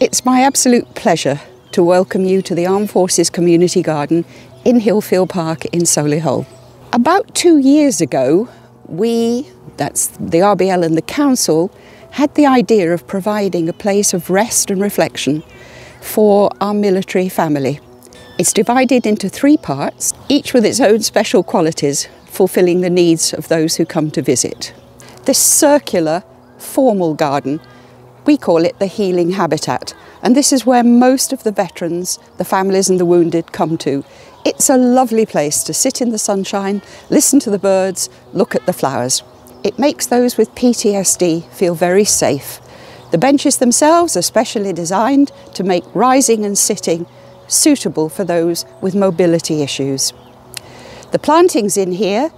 It's my absolute pleasure to welcome you to the Armed Forces Community Garden in Hillfield Park in Solihull. About two years ago, we, that's the RBL and the Council, had the idea of providing a place of rest and reflection for our military family. It's divided into three parts, each with its own special qualities, fulfilling the needs of those who come to visit. This circular, formal garden, we call it the healing habitat, and this is where most of the veterans, the families and the wounded come to. It's a lovely place to sit in the sunshine, listen to the birds, look at the flowers. It makes those with PTSD feel very safe. The benches themselves are specially designed to make rising and sitting suitable for those with mobility issues. The plantings in here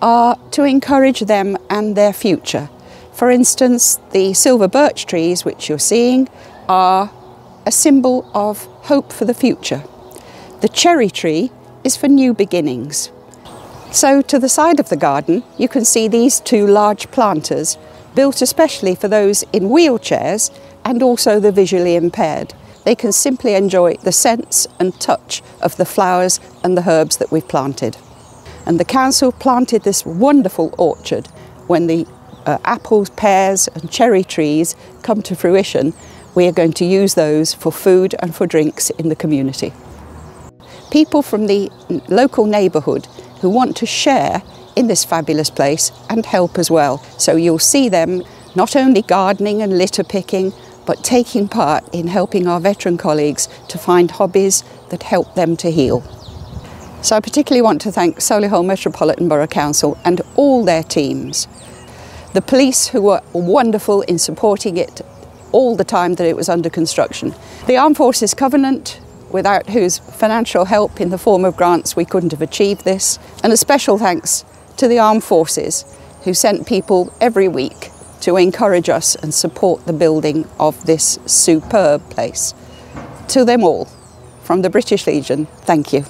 are to encourage them and their future. For instance, the silver birch trees, which you're seeing, are a symbol of hope for the future. The cherry tree is for new beginnings. So to the side of the garden, you can see these two large planters built especially for those in wheelchairs and also the visually impaired. They can simply enjoy the sense and touch of the flowers and the herbs that we've planted. And the council planted this wonderful orchard when the uh, apples, pears and cherry trees come to fruition, we are going to use those for food and for drinks in the community. People from the local neighbourhood who want to share in this fabulous place and help as well. So you'll see them not only gardening and litter picking, but taking part in helping our veteran colleagues to find hobbies that help them to heal. So I particularly want to thank Solihull Metropolitan Borough Council and all their teams. The police who were wonderful in supporting it all the time that it was under construction. The Armed Forces Covenant without whose financial help in the form of grants we couldn't have achieved this. And a special thanks to the armed forces who sent people every week to encourage us and support the building of this superb place. To them all, from the British Legion, thank you.